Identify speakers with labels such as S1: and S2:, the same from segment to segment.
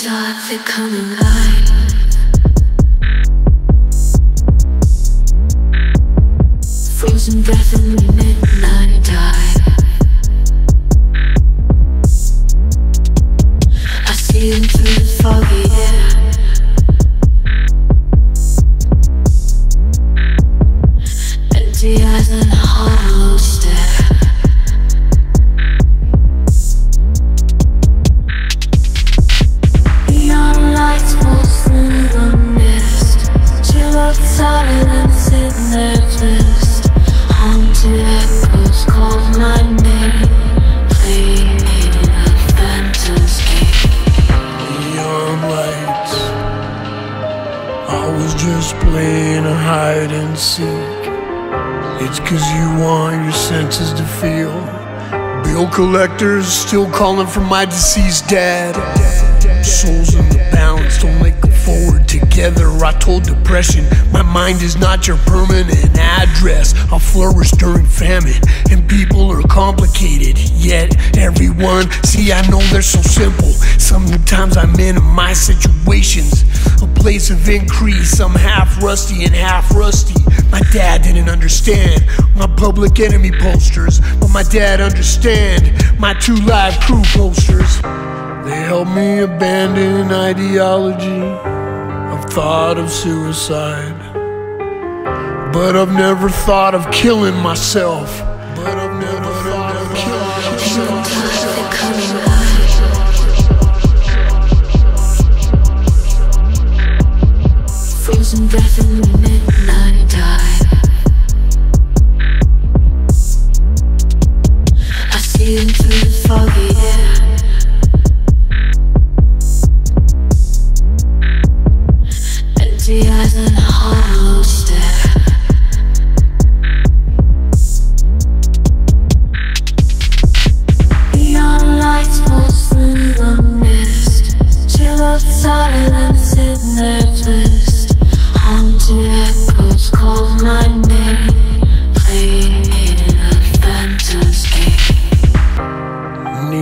S1: traffic coming alive. Frozen breath in the
S2: was just playing a hide and seek. It's cause you want your senses to feel. Bill collectors still calling for my deceased dad. Souls together. I told depression, my mind is not your permanent address. I'll flourish during famine, and people are complicated. Yet everyone, see, I know they're so simple. Sometimes I'm in my situations, a place of increase. I'm half rusty and half rusty. My dad didn't understand my public enemy posters, but my dad understand my two live crew posters. They helped me abandon ideology thought of suicide. But I've never thought of killing myself. But I've never thought of killing myself.
S1: Frozen breath in the midnight dive. I see them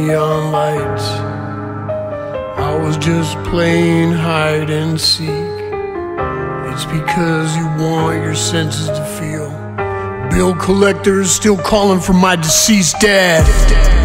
S2: Neon lights. I was just playing hide and seek. It's because you want your senses to feel. Bill collectors still calling for my deceased dad.